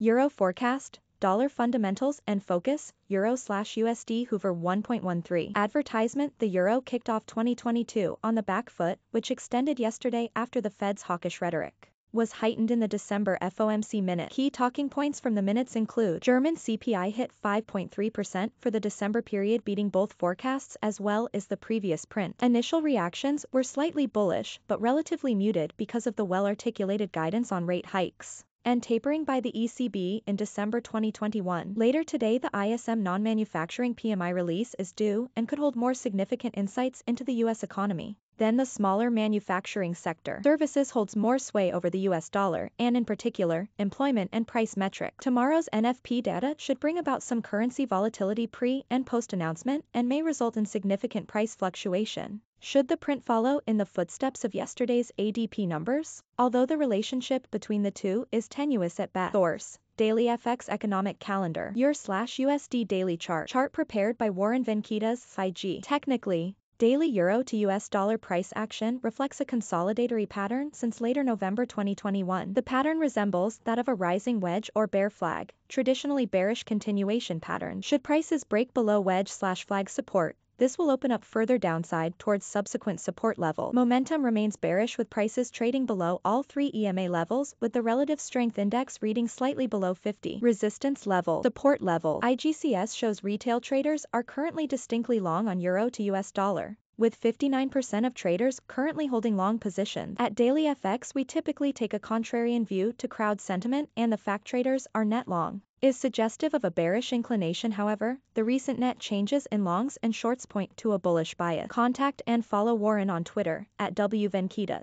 Euro forecast, dollar fundamentals and focus, Euro slash USD Hoover 1.13. Advertisement The Euro kicked off 2022 on the back foot, which extended yesterday after the Fed's hawkish rhetoric was heightened in the December FOMC minute. Key talking points from the minutes include German CPI hit 5.3% for the December period beating both forecasts as well as the previous print. Initial reactions were slightly bullish but relatively muted because of the well-articulated guidance on rate hikes and tapering by the ECB in December 2021. Later today the ISM non-manufacturing PMI release is due and could hold more significant insights into the US economy. than the smaller manufacturing sector. Services holds more sway over the US dollar, and in particular, employment and price metric. Tomorrow's NFP data should bring about some currency volatility pre and post announcement and may result in significant price fluctuation. Should the print follow in the footsteps of yesterday's ADP numbers? Although the relationship between the two is tenuous at best. Source. Daily FX Economic Calendar. Your slash USD Daily Chart. Chart prepared by Warren Venketas, IG. Technically, Daily euro to US dollar price action reflects a consolidatory pattern since later November 2021. The pattern resembles that of a rising wedge or bear flag, traditionally bearish continuation pattern. Should prices break below wedge slash flag support, this will open up further downside towards subsequent support level. Momentum remains bearish with prices trading below all three EMA levels with the relative strength index reading slightly below 50. Resistance level. Support level. IGCS shows retail traders are currently distinctly long on euro to US dollar with 59% of traders currently holding long positions. At Daily FX we typically take a contrarian view to crowd sentiment and the fact traders are net long. Is suggestive of a bearish inclination however, the recent net changes in longs and shorts point to a bullish bias. Contact and follow Warren on Twitter, at WVenkita.